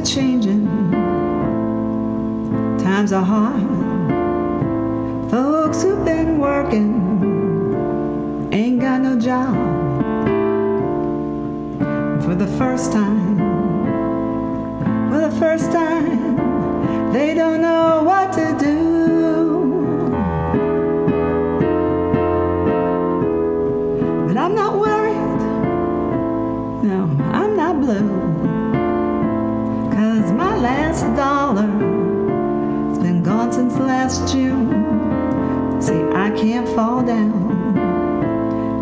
are changing, times are hard. Folks who've been working ain't got no job. For the first time, for the first time, they don't know what to do. Last dollar It's been gone since last June. See, I can't fall down.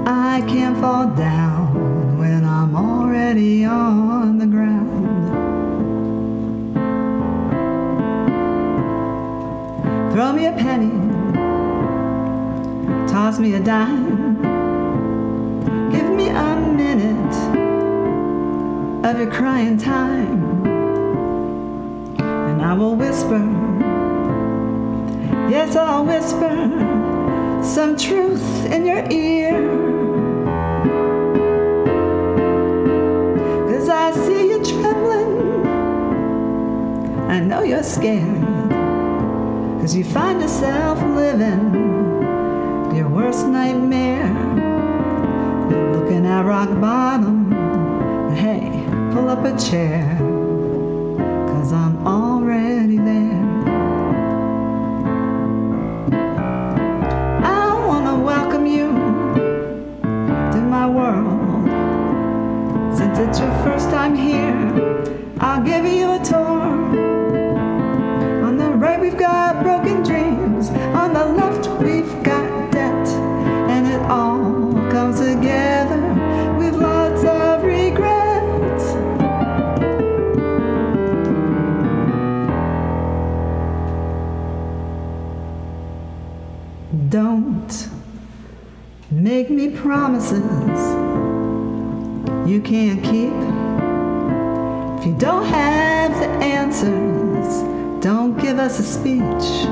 I can't fall down when I'm already on the ground. Throw me a penny, toss me a dime, give me a minute of your crying time, will whisper, yes, I'll whisper some truth in your ear. Cause I see you trembling, I know you're scared. Cause you find yourself living your worst nightmare. You're looking at rock bottom. Hey, pull up a chair. World. Since it's your first time here, I'll give you a tour. On the right, we've got broken dreams. On the left, we've got debt. And it all comes together with lots of regrets. Don't make me promises you can't keep. If you don't have the answers, don't give us a speech.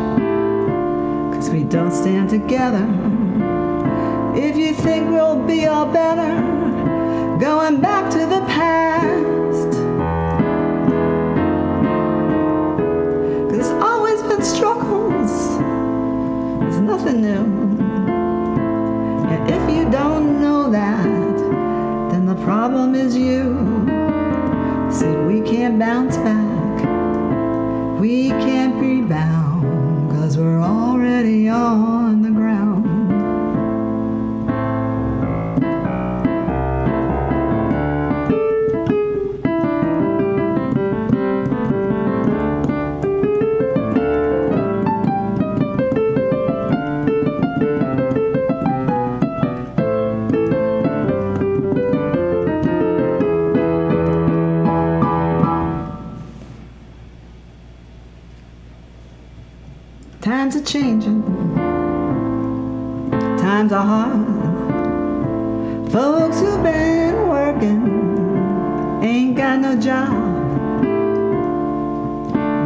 Cause we don't stand together. If you think we'll be all better, going back to the past. There's always been struggles, it's nothing new. Bounce back, Times are changing, times are hard. Folks who've been working ain't got no job.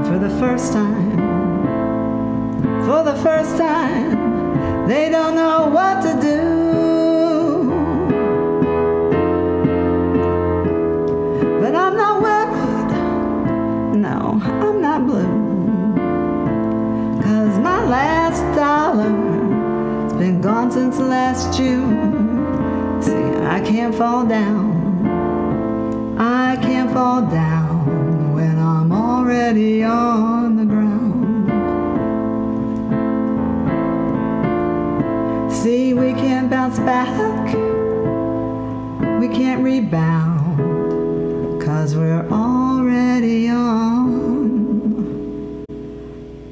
For the first time, for the first time, they don't know what to do. But I'm not worried, no, I'm not blue last dollar. It's been gone since last June. See, I can't fall down. I can't fall down when I'm already on the ground. See, we can't bounce back. We can't rebound. Cause we're already on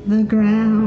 the ground.